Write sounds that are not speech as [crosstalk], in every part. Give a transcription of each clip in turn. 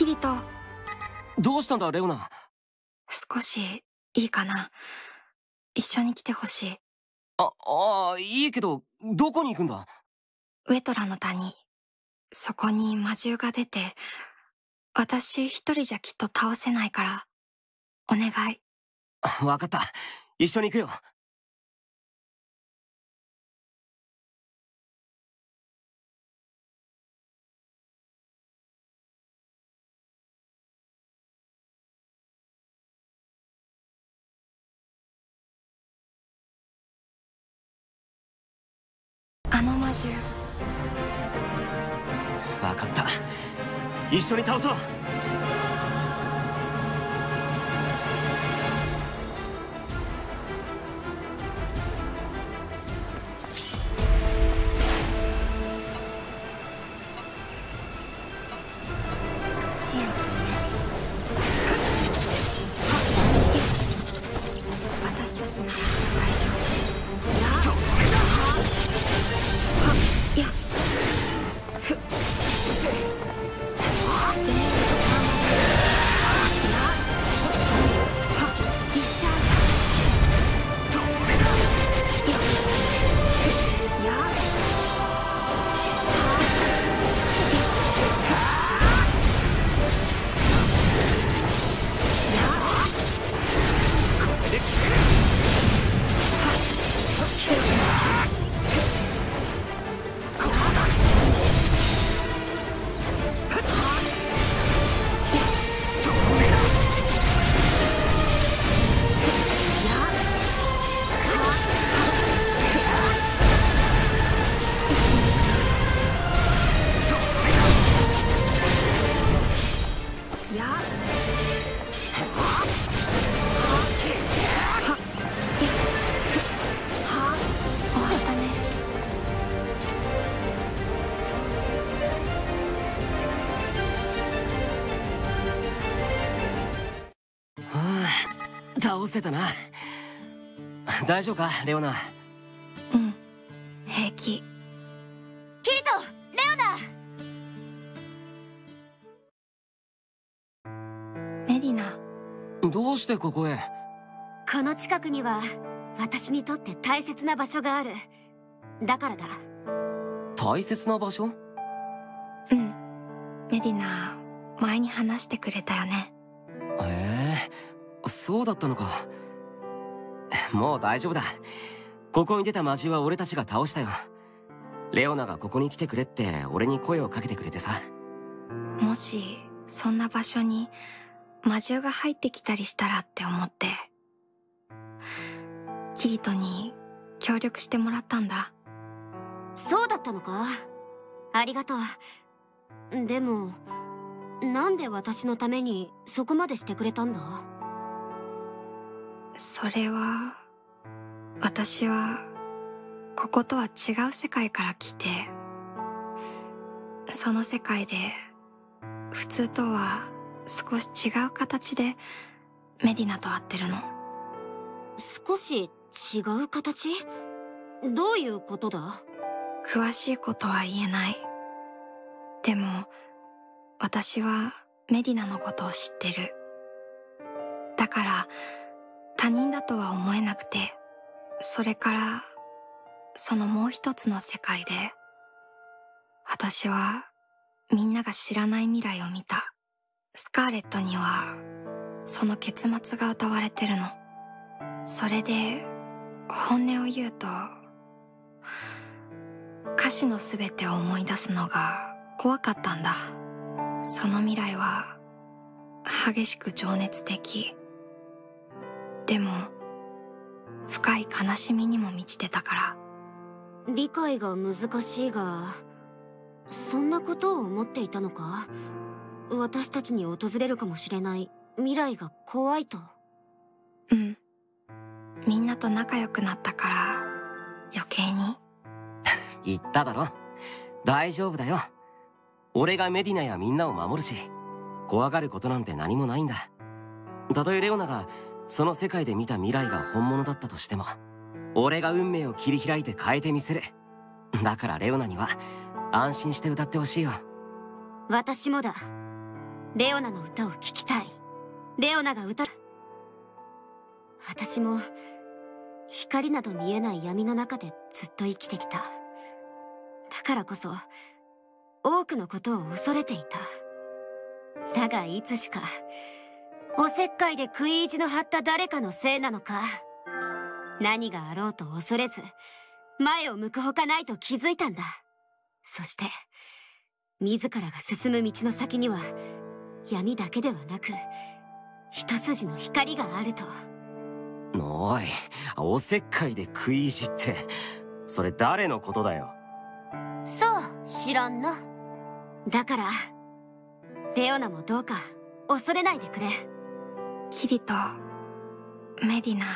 キリトどうしたんだレオナ。少しいいかな。一緒に来てほしい。あああいいけどどこに行くんだ？ウェトラの谷。そこに魔獣が出て私一人じゃきっと倒せないから。お願い。わかった。一緒に行くよあの魔獣分かった。一緒に倒そう。倒せたな。大丈夫かレオナ？うん。平気。キリトレオナ！メディナ。どうしてここへ？この近くには私にとって大切な場所がある。だからだ。大切な場所？うん。メディナ前に話してくれたよね。ええそうだったのか。もう大丈夫だ。ここに出た魔獣は俺たちが倒したよ。レオナがここに来てくれって俺に声をかけてくれてさ。もしそんな場所に魔獣が入ってきたりしたらって思って。キリトに協力してもらったんだ。そうだったのか？ありがとう。でもなんで私のためにそこまでしてくれたんだ？それは私はこことは違う世界から来てその世界で普通とは少し違う形でメディナと会ってるの。少し違う形？どういうことだ？詳しいことは言えない。でも私はメディナのことを知ってる。だから他人だとは思えなくてそれからそのもう一つの世界で私はみんなが知らない未来を見た。スカーレットにはその結末が歌われてるの。それで本音を言うと歌詞の全てを思い出すのが怖かったんだ。その未来は激しく情熱的。でも深い悲しみにも満ちてたから。理解が難しいがそんなことを思っていたのか？私たちに訪れるかもしれない。未来が怖いと。うん。みんなと仲良くなったから余計に。[laughs] 言っただろ。大丈夫だよ。俺がメディナやみんなを守るし怖がることなんて何もないんだ。たとえレオナがその世界で見た未来が本物だったとしても俺が運命を切り開いて変えてみせる。だからレオナには安心して歌ってほしいよ。私もだ。レオナの歌を聴きたい。レオナが歌私も光など見えない闇の中でずっと生きてきた。だからこそ多くのことを恐れていた。だがいつしかおせっかいで食い意地の張った誰かのせいなのか。何があろうと恐れず前を向くほかないと気づいたんだ。そして自らが進む道の先には闇だけではなく一筋の光があると。おいおせっかいで食い意地ってそれ誰のことだよ？さあ知らんなだからレオナもどうか恐れないでくれキリトメディナ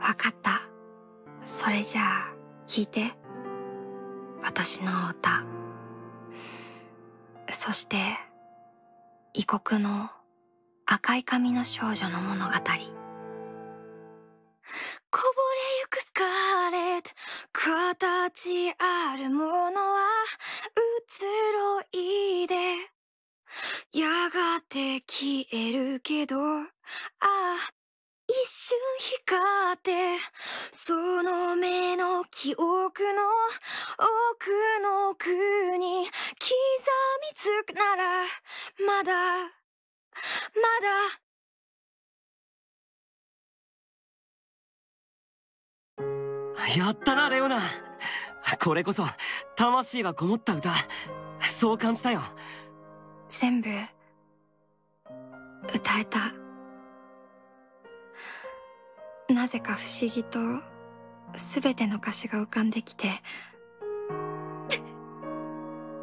わかった。それじゃあ聞いて。私の歌。そして異国の赤い髪の少女の物語。こぼれゆくスカーレット。形あるものはやがて消えるけどああ一瞬光ってその目の記憶の奥の奥に刻みつくならまだまだ。やったなレオナ。これこそ魂がこもった歌。そう感じたよ。全部歌えた。なぜか不思議と全ての歌詞が浮かんできて。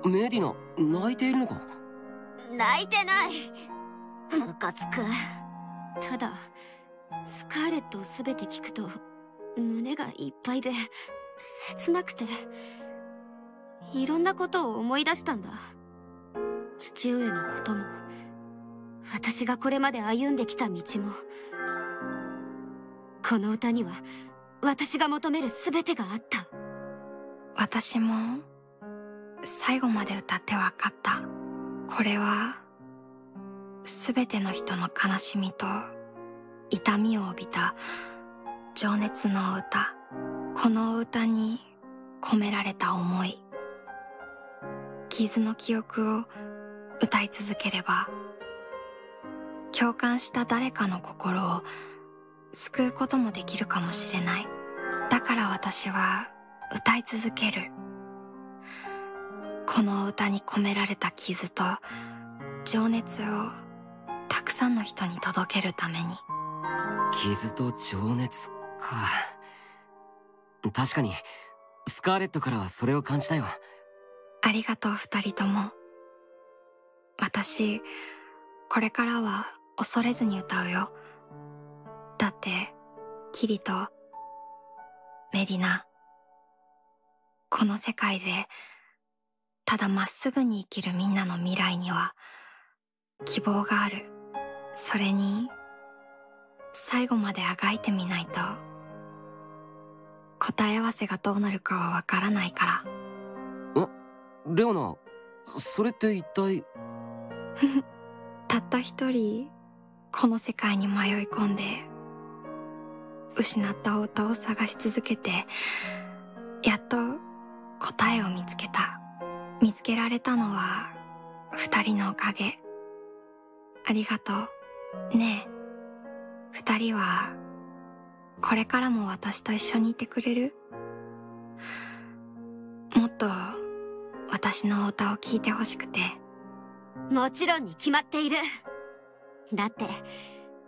メディナ泣いているのか？泣いてない。ムカつく。ただスカーレットを全て聞くと胸がいっぱいで切なくていろんなことを思い出したんだ父上のことも私がこれまで歩んできた道もこの歌には私が求める全てがあった。私も最後まで歌って分かった。これは全ての人の悲しみと痛みを帯びた情熱の歌。この歌に込められた思い。傷の記憶を歌い続ければ共感した誰かの心を救うこともできるかもしれない。だから私は歌い続ける。この歌に込められた傷と情熱をたくさんの人に届けるために。傷と情熱か。確かにスカーレットからはそれを感じたよありがとう二人とも私これからは恐れずに歌うよ。だってキリとメディナこの世界でただまっすぐに生きるみんなの未来には希望がある。それに最後まであがいてみないと答え合わせがどうなるかはわからないから。レオナそれって一体たった一人この世界に迷い込んで失ったお歌を探し続けてやっと答えを見つけた。見つけられたのは二人のおかげ。ありがとう。ねえ。二人はこれからも私と一緒にいてくれる？もっと私の歌を聴いてほしくて。もちろんに決まっている。だって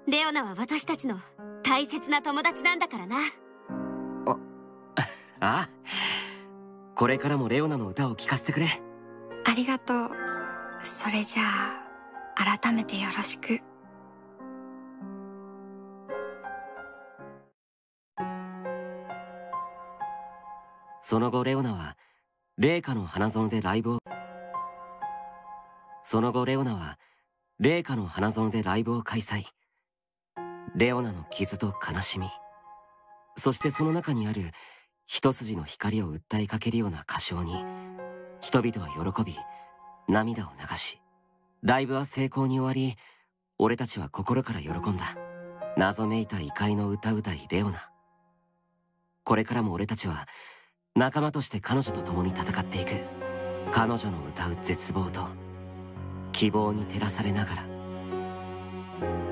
レオナは私たちの大切な友達なんだからな。あ [laughs] あこれからもレオナの歌を聴かせてくれ。ありがとう。それじゃあ改めてよろしく。その後レオナは霊下の花園でライブをその後レオナは霊下の花園でライブを開催。レオナの傷と悲しみ。そしてその中にある一筋の光を訴えかけるような歌唱に人々は喜び涙を流しライブは成功に終わり俺たちは心から喜んだ。謎めいた異界の歌うたいレオナ。これからも俺たちは仲間として彼女と共に戦っていく。彼女の歌う絶望と希望に照らされながら。